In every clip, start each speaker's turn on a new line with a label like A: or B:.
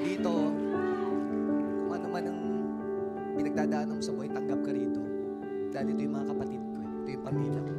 A: Dito, kung ano man ang pinagdadaanan mo sa buhay, tanggap ka rito. Dahil ito yung mga kapatid ko. eh. Ito yung pamilya ko.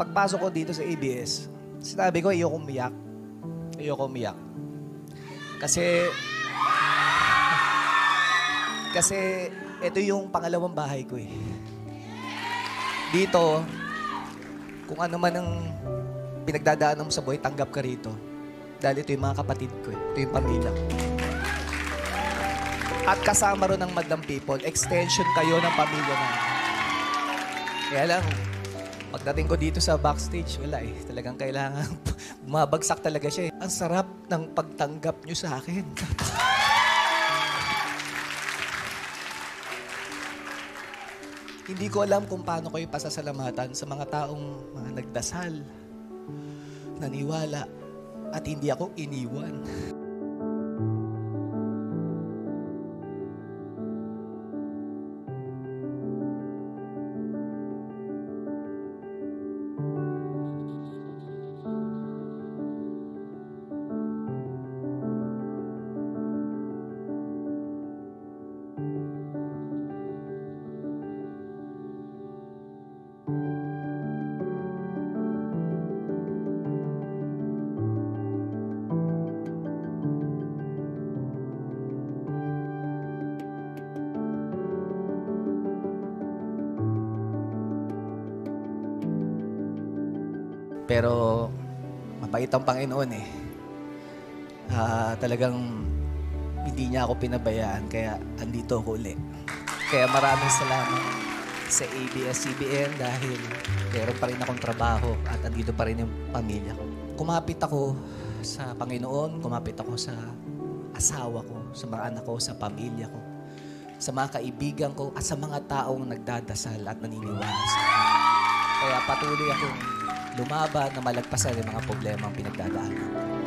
A: Pagpasok ko dito sa ABS, sinabi ko, ayoko umiyak. Ayoko umiyak. Kasi, kasi ito yung pangalawang bahay ko eh. Dito, kung ano man ang pinagdadaanan mo sa buhay, tanggap ka rito. Dahil ito yung mga kapatid ko eh. Ito yung pamilya. At kasama ron ng Madam People, extension kayo ng pamilya na. Kaya lang, pagdating ko dito sa backstage, wala eh. Talagang kailangan, bumabagsak talaga siya eh. Ang sarap ng pagtanggap nyo sa akin. Hindi ko alam kung paano kayo pasasalamatan sa mga taong mga nagdasal, naniwala, at hindi ako iniwan. Pero mabait ang Panginoon eh. Ah, talagang hindi niya ako pinabayaan kaya andito ako uli. Kaya maraming salamat sa ABS-CBN dahil meron pa rin akong trabaho at andito pa rin yung pamilya ko. Kumapit ako sa Panginoon, kumapit ako sa asawa ko, sa mga anak ko, sa pamilya ko, sa mga kaibigan ko at sa mga taong nagdadasal at naniniwala sa akin. Kaya patuloy akong lumaban na malagpasan yung mga problema ang pinagdadaanan ko.